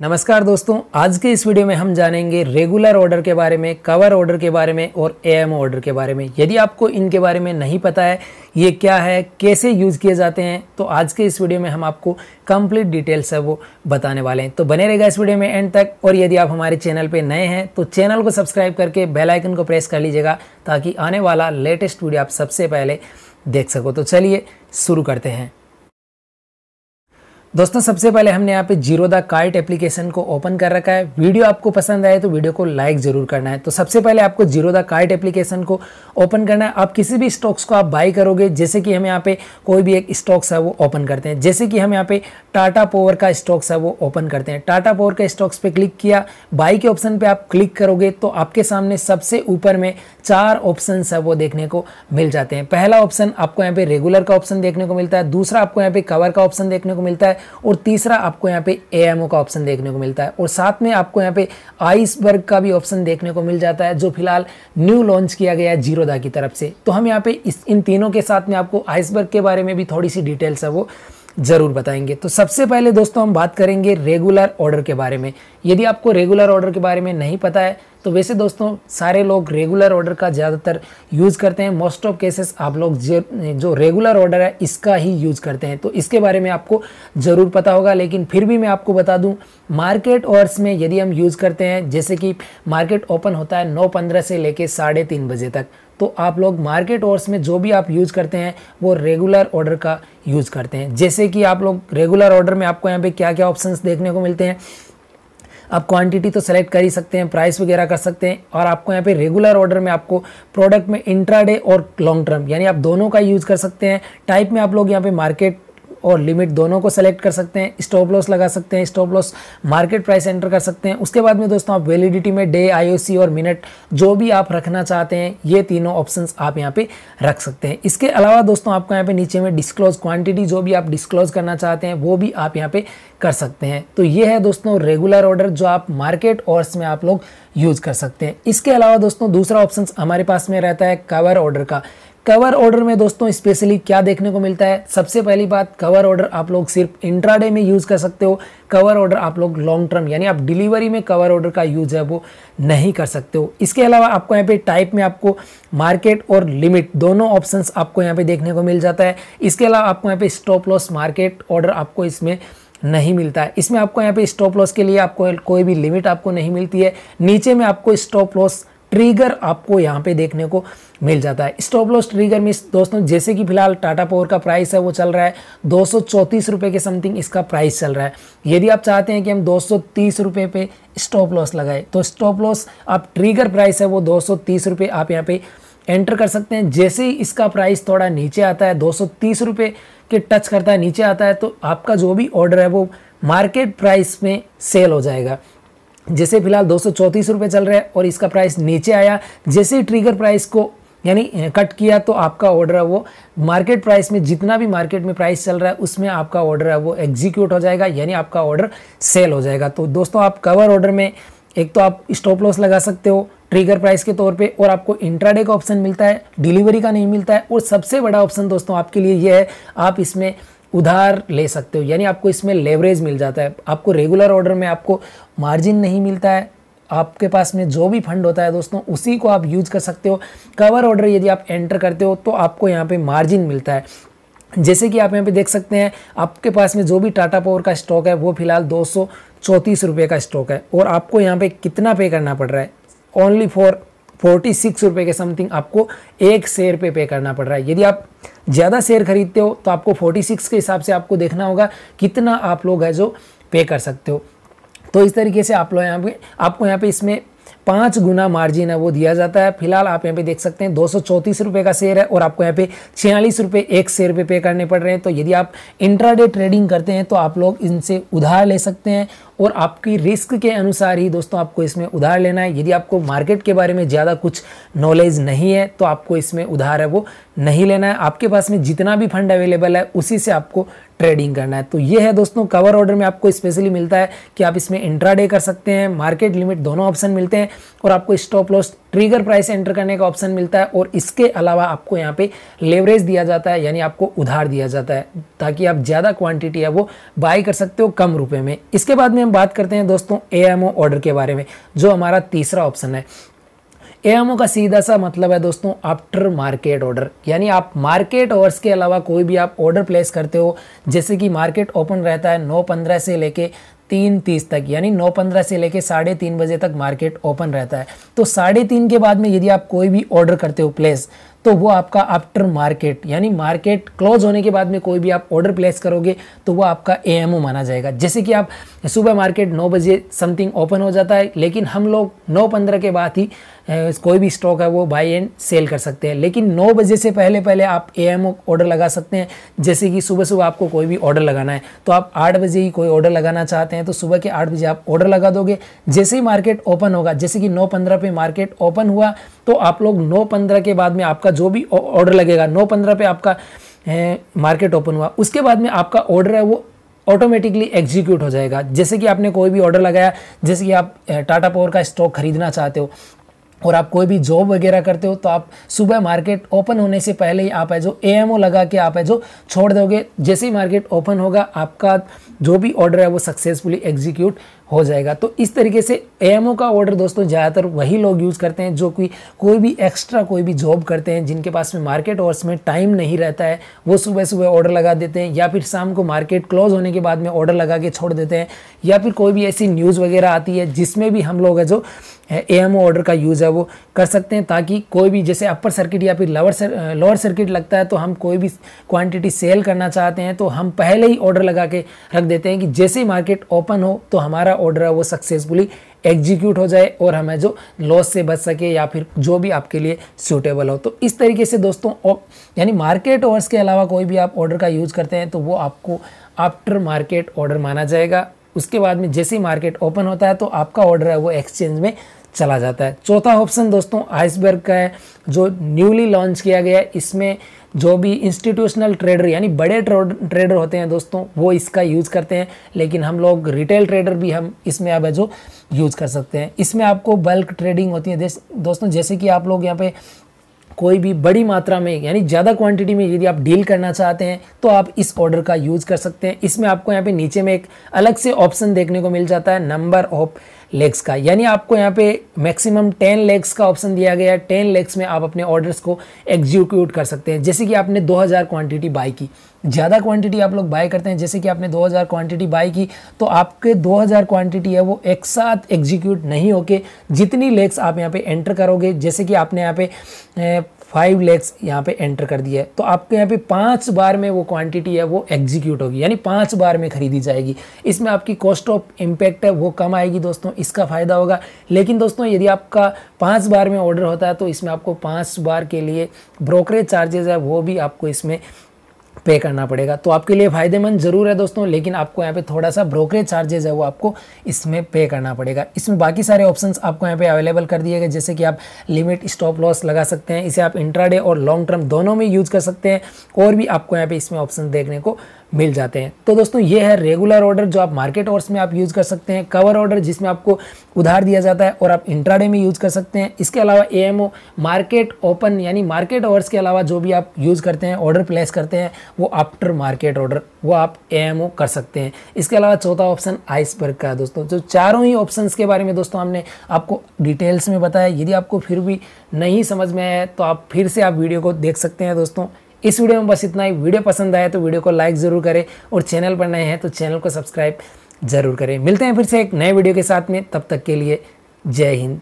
नमस्कार दोस्तों, आज के इस वीडियो में हम जानेंगे रेगुलर ऑर्डर के बारे में कवर ऑर्डर के बारे में और एएम ऑर्डर के बारे में। यदि आपको इनके बारे में नहीं पता है, ये क्या है, कैसे यूज़ किए जाते हैं तो आज के इस वीडियो में हम आपको कंप्लीट डिटेल्स है वो बताने वाले हैं। तो बने रहेगा इस वीडियो में एंड तक, और यदि आप हमारे चैनल पर नए हैं तो चैनल को सब्सक्राइब करके बेलाइकन को प्रेस कर लीजिएगा, ताकि आने वाला लेटेस्ट वीडियो आप सबसे पहले देख सको। तो चलिए शुरू करते हैं। दोस्तों, सबसे पहले हमने यहाँ पे ज़ीरो द कार्ट एप्लीकेशन को ओपन कर रखा है। वीडियो आपको पसंद आए तो वीडियो को लाइक ज़रूर करना है। तो सबसे पहले आपको ज़ीरो द कार्ट एप्लीकेशन को ओपन करना है। आप किसी भी स्टॉक्स को आप बाई करोगे, जैसे कि हम यहाँ पे कोई भी एक स्टॉक्स है वो ओपन करते हैं। जैसे कि हम यहाँ पे टाटा पावर का स्टॉक्स है वो ओपन करते हैं। टाटा पावर का स्टॉक्स पे क्लिक किया बाई के ऑप्शन पर आप क्लिक करोगे तो आपके सामने सबसे ऊपर में चार ऑप्शन है वो देखने को मिल जाते हैं। पहला ऑप्शन आपको यहाँ पे रेगुलर का ऑप्शन देखने को मिलता है। दूसरा आपको यहाँ पे कवर का ऑप्शन देखने को मिलता है। और तीसरा आपको यहाँ पे एएमओ का ऑप्शन देखने को मिलता है। और साथ में आपको यहाँ पे आइसबर्ग का भी ऑप्शन देखने को मिल जाता है, जो फ़िलहाल न्यू लॉन्च किया गया है जीरोदा की तरफ़ से। तो हम यहाँ पे इस, इन तीनों के साथ में आपको आइसबर्ग के बारे में भी थोड़ी सी डिटेल्स है वो ज़रूर बताएँगे। तो सबसे पहले दोस्तों हम बात करेंगे रेगुलर ऑर्डर के बारे में। यदि आपको रेगुलर ऑर्डर के बारे में नहीं पता है तो वैसे दोस्तों, सारे लोग रेगुलर ऑर्डर का ज़्यादातर यूज़ करते हैं। मोस्ट ऑफ़ केसेस आप लोग जो रेगुलर ऑर्डर है, इसका ही यूज़ करते हैं। तो इसके बारे में आपको ज़रूर पता होगा, लेकिन फिर भी मैं आपको बता दूँ मार्केट ऑर्स में यदि हम यूज़ करते हैं, जैसे कि मार्केट ओपन होता है नौ पंद्रह से लेके साढ़े तीन बजे तक तो आप लोग मार्केट ऑर्स में जो भी आप यूज़ करते हैं, वो रेगुलर ऑर्डर का यूज़ करते हैं। जैसे कि आप लोग रेगुलर ऑर्डर में आपको यहाँ पे क्या क्या ऑप्शंस देखने को मिलते हैं आप क्वांटिटी तो सेलेक्ट कर ही सकते हैं प्राइस वगैरह कर सकते हैं, और आपको यहाँ पे रेगुलर ऑर्डर में आपको प्रोडक्ट में इंट्राडे और लॉन्ग टर्म यानी आप दोनों का यूज़ कर सकते हैं। टाइप में आप लोग यहाँ पे मार्केट और लिमिट दोनों को सेलेक्ट कर सकते हैं स्टॉप लॉस लगा सकते हैं stop loss market price enter कर सकते हैं। उसके बाद में दोस्तों आप वैलिडिटी में डे आईओसी और मिनट जो भी आप रखना चाहते हैं, ये तीनों ऑप्शन आप यहाँ पे रख सकते हैं। इसके अलावा दोस्तों आपको यहाँ पे नीचे में डिस्क्लोज क्वांटिटी जो भी आप डिस्क्लोज करना चाहते हैं, वो भी आप यहाँ पे कर सकते हैं। तो ये है दोस्तों रेगुलर ऑर्डर जो आप मार्केट ऑर्स में आप लोग यूज़ कर सकते हैं। इसके अलावा दोस्तों दूसरा ऑप्शन हमारे पास में रहता है कवर ऑर्डर का। कवर ऑर्डर में दोस्तों स्पेशली क्या देखने को मिलता है? सबसे पहली बात कवर ऑर्डर आप लोग सिर्फ़ इंट्राडे में यूज़ कर सकते हो। कवर ऑर्डर आप लोग लॉन्ग टर्म यानी आप डिलीवरी में कवर ऑर्डर का यूज़ है, वो नहीं कर सकते हो। इसके अलावा आपको यहाँ पे टाइप में आपको मार्केट और लिमिट दोनों ऑप्शंस आपको यहाँ पे देखने को मिल जाता है। इसके अलावा आपको यहाँ पे स्टॉप लॉस मार्केट ऑर्डर आपको इसमें नहीं मिलता है। इसमें आपको यहाँ पे स्टॉप लॉस के लिए आपको कोई भी लिमिट आपको नहीं मिलती है। नीचे में आपको स्टॉप लॉस ट्रिगर आपको यहाँ पे देखने को मिल जाता है। स्टॉप लॉस ट्रिगर में दोस्तों, जैसे कि फ़िलहाल टाटा पावर का प्राइस है, वो चल रहा है। दो रुपए के समथिंग इसका प्राइस चल रहा है। यदि आप चाहते हैं कि हम दो रुपए पे स्टॉप लॉस लगाए तो स्टॉप लॉस आप ट्रिगर प्राइस है, वो दो रुपए आप यहाँ पे एंटर कर सकते हैं। जैसे ही इसका प्राइस थोड़ा नीचे आता है, दो रुपए के टच करता है, नीचे आता है तो आपका जो भी ऑर्डर है, वो मार्केट प्राइस में सेल हो जाएगा। जैसे फ़िलहाल दो सौ चल रहा है और इसका प्राइस नीचे आया। जैसे ही ट्रिगर प्राइस को, यानी कट किया तो आपका ऑर्डर है वो। मार्केट प्राइस में जितना भी मार्केट में प्राइस चल रहा है, उसमें आपका ऑर्डर है वो एग्जीक्यूट हो जाएगा, यानी आपका ऑर्डर सेल हो जाएगा। तो दोस्तों, आप कवर ऑर्डर में एक तो आप स्टॉप लॉस लगा सकते हो ट्रिगर प्राइस के तौर पे, और आपको इंट्राडे का ऑप्शन मिलता है डिलीवरी का नहीं मिलता है। और सबसे बड़ा ऑप्शन दोस्तों, आपके लिए ये है, आप इसमें उधार ले सकते हो। यानी आपको इसमें लेवरेज मिल जाता है। आपको रेगुलर ऑर्डर में आपको मार्जिन नहीं मिलता है। आपके पास में जो भी फंड होता है दोस्तों, उसी को आप यूज़ कर सकते हो। कवर ऑर्डर यदि आप एंटर करते हो तो आपको यहाँ पे मार्जिन मिलता है। जैसे कि आप यहाँ पे देख सकते हैं, आपके पास में जो भी टाटा पावर का स्टॉक है, वो फ़िलहाल दो सौ का स्टॉक है। और आपको यहाँ पे कितना पे करना पड़ रहा है? ओनली फॉर फोर्टी सिक्स रुपये के समथिंग आपको एक शेयर पे पे करना पड़ रहा है। यदि आप ज़्यादा शेयर खरीदते हो तो आपको फोर्टी सिक्स के हिसाब से आपको देखना होगा कितना आप लोग है जो पे कर सकते हो। तो इस तरीके से आप लोग यहाँ पे, आपको यहाँ पे इसमें पाँच गुना मार्जिन है, वो दिया जाता है। फ़िलहाल आप यहाँ पे देख सकते हैं, दो रुपए का शेयर है और आपको यहाँ पे छियालीस रुपये एक शेयर पे पे करने पड़ रहे हैं। तो यदि आप इंट्राडे ट्रेडिंग करते हैं तो आप लोग इनसे उधार ले सकते हैं और आपकी रिस्क के अनुसार ही दोस्तों आपको इसमें उधार लेना है। यदि आपको मार्केट के बारे में ज़्यादा कुछ नॉलेज नहीं है तो आपको इसमें उधार है, वो नहीं लेना है। आपके पास में जितना भी फंड अवेलेबल है, उसी से आपको ट्रेडिंग करना है। तो ये है दोस्तों कवर ऑर्डर में आपको स्पेशली मिलता है कि आप इसमें इंट्राडे कर सकते हैं मार्केट लिमिट दोनों ऑप्शन मिलते हैं और आपको stop loss trigger price enter करने का ऑप्शन मिलता है और इसके अलावा आपको यहाँ पे लेवरेज दिया जाता है, यानी आपको उधार दिया जाता है ताकि आप ज़्यादा क्वांटिटी है वो बाई कर सकते हो कम रुपए में। इसके बाद में हम बात करते हैं दोस्तों एएमओ ऑर्डर के बारे में, जो हमारा तीसरा ऑप्शन है। एएमओ का सीधा सा मतलब है दोस्तों आफ्टर मार्केट ऑर्डर यानी आप मार्केट आवर्स के अलावा कोई भी आप ऑर्डर प्लेस करते हो, जैसे कि मार्केट ओपन रहता है नौ पंद्रह से लेके तीन तीस तक, यानी नौ पंद्रह से लेके साढ़े तीन बजे तक मार्केट ओपन रहता है। तो साढ़े तीन के बाद में यदि आप कोई भी ऑर्डर करते हो प्लेस तो वो आपका आफ्टर मार्केट यानी मार्केट क्लोज होने के बाद में कोई भी आप ऑर्डर प्लेस करोगे तो वो आपका एएमओ माना जाएगा। जैसे कि आप सुबह मार्केट नौ बजे समथिंग ओपन हो जाता है, लेकिन हम लोग नौ पंद्रह के बाद ही कोई भी स्टॉक है, वो बाई एंड सेल कर सकते हैं। लेकिन 9 बजे से पहले पहले आप ए ऑर्डर लगा सकते हैं। जैसे कि सुबह सुबह आपको कोई भी ऑर्डर लगाना है तो आप 8 बजे ही कोई ऑर्डर लगाना चाहते हैं तो सुबह के 8 बजे आप ऑर्डर लगा दोगे। जैसे ही मार्केट ओपन होगा, जैसे कि नौ पंद्रह पे मार्केट ओपन हुआ तो आप लोग नौ पंद्रह के बाद में आपका जो भी ऑर्डर लगेगा, नौ पंद्रह पे आपका मार्केट ओपन हुआ। उसके बाद में आपका ऑर्डर है, वो ऑटोमेटिकली एग्जीक्यूट हो जाएगा। जैसे कि आपने कोई भी ऑर्डर लगाया, जैसे कि आप टाटा पावर का स्टॉक खरीदना चाहते हो और आप कोई भी जॉब वगैरह करते हो तो आप सुबह मार्केट ओपन होने से पहले ही आप है जो ए लगा के आप है जो छोड़ दोगे। जैसे ही मार्केट ओपन होगा, आपका जो भी ऑर्डर है वो सक्सेसफुली एग्जीक्यूट हो जाएगा। तो इस तरीके से ए का ऑर्डर दोस्तों ज़्यादातर वही लोग यूज़ करते हैं जो कि कोई भी एक्स्ट्रा कोई भी जॉब करते हैं, जिनके पास में मार्केट आवर्स में टाइम नहीं रहता है, वो सुबह सुबह ऑर्डर लगा देते हैं या फिर शाम को मार्केट क्लोज होने के बाद में ऑर्डर लगा के छोड़ देते हैं। या फिर कोई भी ऐसी न्यूज़ वगैरह आती है, जिसमें भी हम लोग है जो ए एम ऑर्डर का यूज़ है, वो कर सकते हैं ताकि कोई भी, जैसे अपर सर्किट या फिर लोअर सर लोअर सर्किट लगता है तो हम कोई भी क्वांटिटी सेल करना चाहते हैं तो हम पहले ही ऑर्डर लगा के रख देते हैं कि जैसे ही मार्केट ओपन हो तो हमारा ऑर्डर है वो सक्सेसफुली एग्जीक्यूट हो जाए और हमें जो लॉस से बच सके या फिर जो भी आपके लिए सूटेबल हो। तो इस तरीके से दोस्तों यानी मार्केट ओवर्स के अलावा कोई भी आप ऑर्डर का यूज़ करते हैं तो वो आपको आफ्टर मार्केट ऑर्डर माना जाएगा। उसके बाद में जैसे ही मार्केट ओपन होता है तो आपका ऑर्डर है वो एक्सचेंज में चला जाता है। चौथा ऑप्शन दोस्तों आइसबर्ग का है, जो न्यूली लॉन्च किया गया है। इसमें जो भी इंस्टीट्यूशनल ट्रेडर यानी बड़े ट्रेडर होते हैं दोस्तों, वो इसका यूज़ करते हैं। लेकिन हम लोग रिटेल ट्रेडर भी हम इसमें अब जो यूज़ कर सकते हैं। इसमें आपको बल्क ट्रेडिंग होती है। दोस्तों, जैसे कि आप लोग यहाँ पे कोई भी बड़ी मात्रा में, यानी ज़्यादा क्वांटिटी में यदि आप डील करना चाहते हैं तो आप इस ऑर्डर का यूज़ कर सकते हैं। इसमें आपको यहाँ पे नीचे में एक अलग से ऑप्शन देखने को मिल जाता है। नंबर ऑफ़ लेग्स का। यानी आपको यहाँ पे मैक्सिमम टेन लेग्स का ऑप्शन दिया गया है। टेन लेग्स में आप अपने ऑर्डर्स को एग्जीक्यूट कर सकते हैं। जैसे कि आपने 2000 क्वांटिटी बाई की। ज़्यादा क्वांटिटी आप लोग बाय करते हैं, जैसे कि आपने 2000 क्वांटिटी बाई की तो आपके 2000 क्वांटिटी है वो एक साथ एग्जीक्यूट नहीं होके जितनी लेग्स आप यहाँ पे एंटर करोगे। जैसे कि आपने यहाँ पे फाइव लैक्स यहाँ पे एंटर कर दिया है। तो आपके यहाँ पे पाँच बार में वो क्वांटिटी है, वो एग्जीक्यूट होगी, यानी पाँच बार में खरीदी जाएगी। इसमें आपकी कॉस्ट ऑफ़ इम्पैक्ट है, वो कम आएगी दोस्तों, इसका फ़ायदा होगा। लेकिन दोस्तों, यदि आपका पाँच बार में ऑर्डर होता है तो इसमें आपको पाँच बार के लिए ब्रोकरेज चार्जेज है, वो भी आपको इसमें पे करना पड़ेगा। तो आपके लिए फ़ायदेमंद ज़रूर है दोस्तों, लेकिन आपको यहाँ पे थोड़ा सा ब्रोकरेज चार्जेज है, वो आपको इसमें पे करना पड़ेगा। इसमें बाकी सारे ऑप्शंस आपको यहाँ पे अवेलेबल कर दिए गए, जैसे कि आप लिमिट स्टॉप लॉस लगा सकते हैं, इसे आप इंट्राडे और लॉन्ग टर्म दोनों में यूज़ कर सकते हैं, और भी आपको यहाँ पे इसमें ऑप्शन देखने को मिल जाते हैं। तो दोस्तों, ये है रेगुलर ऑर्डर जो आप मार्केट ऑर्स में आप यूज़ कर सकते हैं कवर ऑर्डर जिसमें आपको उधार दिया जाता है और आप इंट्राडे में यूज़ कर सकते हैं। इसके अलावा ए मार्केट ओपन यानी मार्केट ऑर्स के अलावा जो भी आप यूज़ करते हैं ऑर्डर प्लेस करते हैं, वो आफ्टर मार्केट ऑर्डर वो आप ए कर सकते हैं। इसके अलावा चौथा ऑप्शन आइसबर्ग का है दोस्तों। जो चारों ही ऑप्शन के बारे में दोस्तों हमने आपको डिटेल्स में बताया। यदि आपको फिर भी नहीं समझ में आया तो आप फिर से आप वीडियो को देख सकते हैं दोस्तों। इस वीडियो में बस इतना ही। वीडियो पसंद आया तो वीडियो को लाइक ज़रूर करें और चैनल पर नए हैं तो चैनल को सब्सक्राइब ज़रूर करें। मिलते हैं फिर से एक नए वीडियो के साथ में। तब तक के लिए जय हिंद।